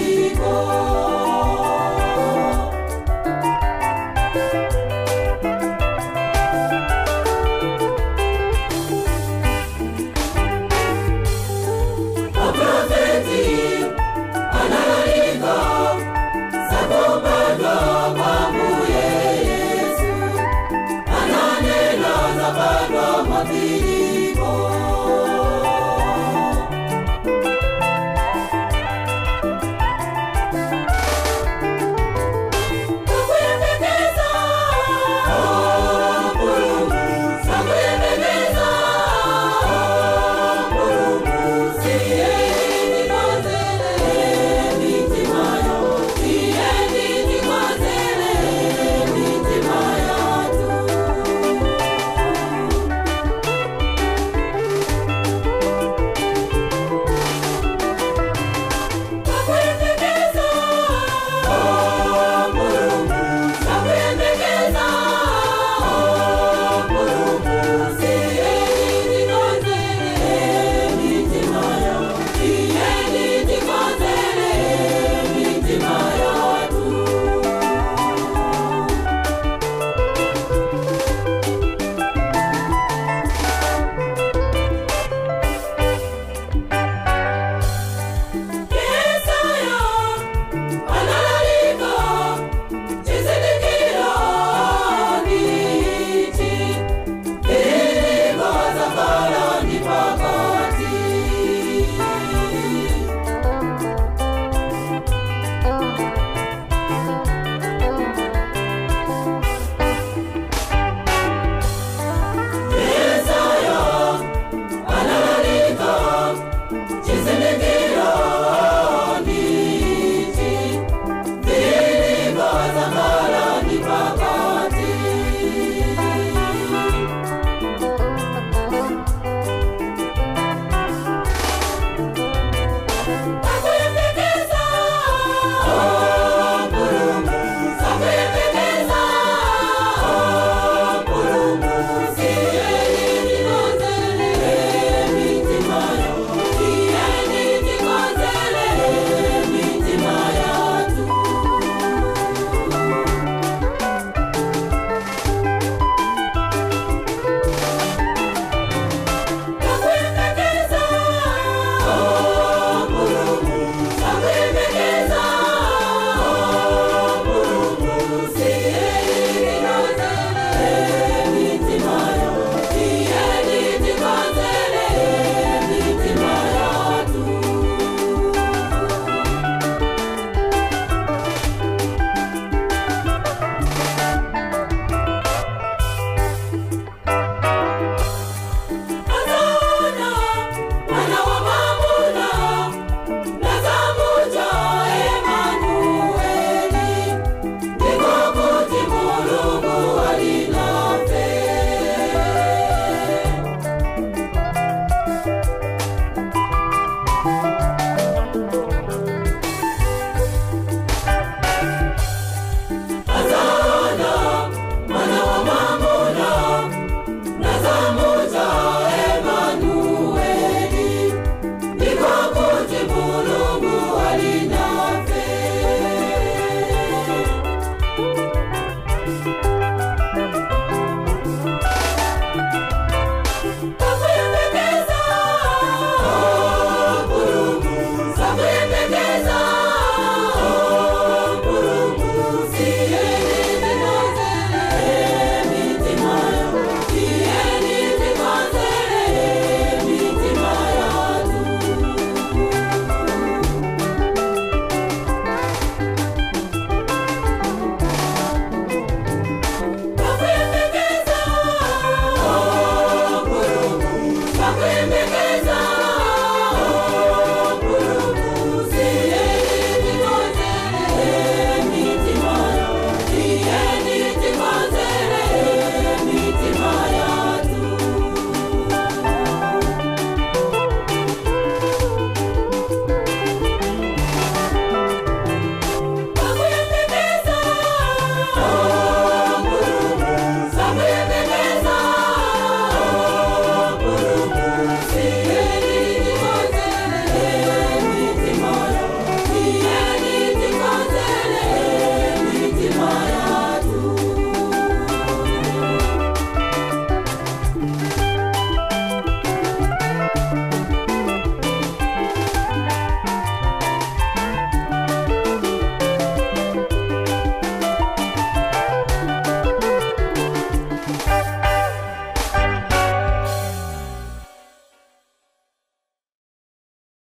Mexico.